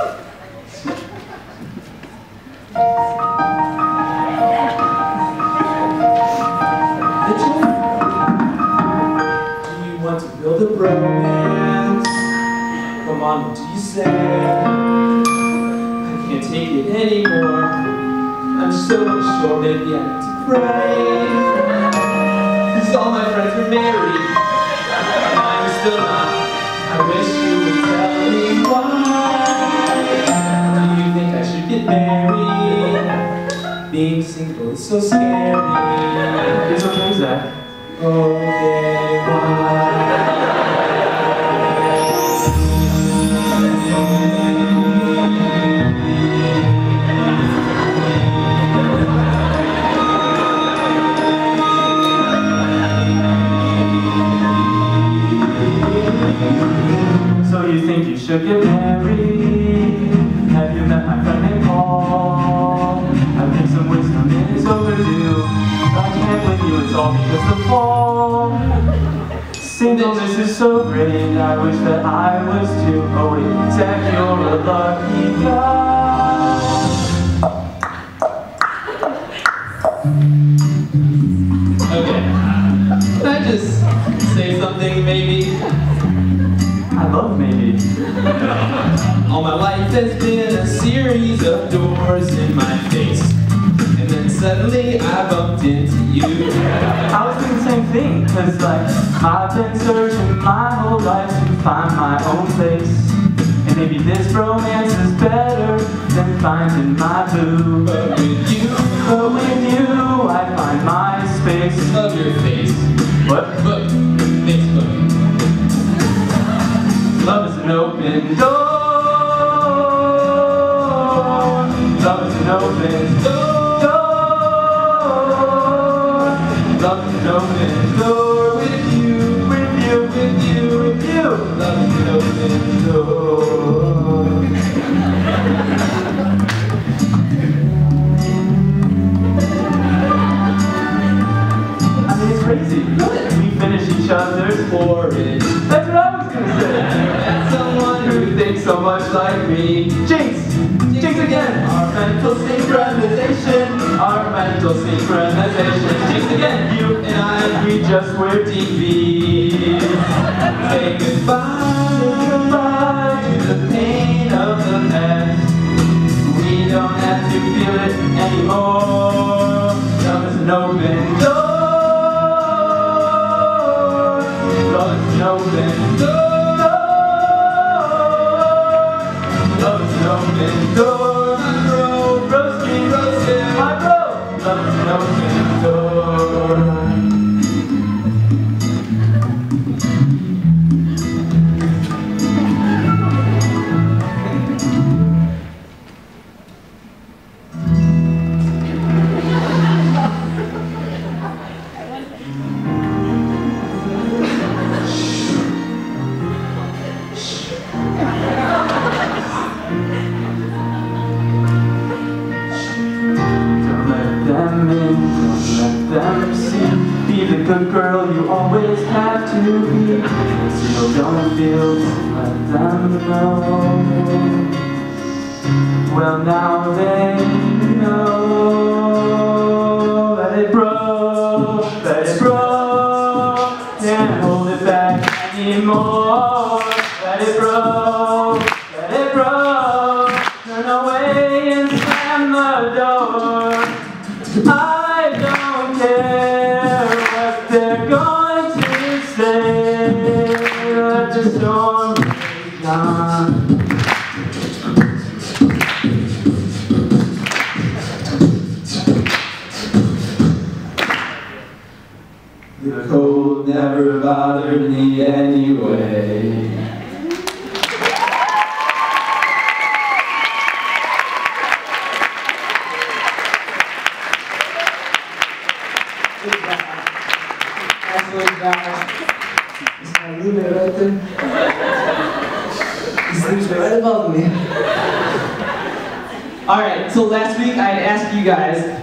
Do you want to build a bromance? Come on, do you say? I can't take it anymore. I'm so unsure, I need to pray. Cause all my friends are married, I'm still not. Being single is so scary. It's okay, Zach. Okay, why? So you think you should get married? Have you met my friend overdue. I can't with you, it's all because the fall. Singleness is so great, I wish that I was too. Oh wait, Zach, you're a lucky guy. Okay. Can I just say something, maybe? I love maybe. All my life has been a series of doors in my face. And then suddenly I bumped into you. I was doing the same thing, cause like I've been searching my whole life to find my own place. And maybe this romance is better than finding my boo. But with you, But with you, I find my space. love your face. What? Book, Facebook. Love is an open door. Love is an open door. Other's Porridge. That's what I was gonna say. And someone Who thinks so much like me? Jinx! Jinx again! Our mental synchronization. Our mental synchronization. Jinx again! You and I, we just wear TVs. say goodbye. The girl you always have to be. Still don't feel, let them know. Well, now they know. Let it grow, let it grow. Can't hold it back anymore. Let it grow, let it grow. Turn away and slam the door. I don't care The cold never bothered me anyway. It right so last week I asked you guys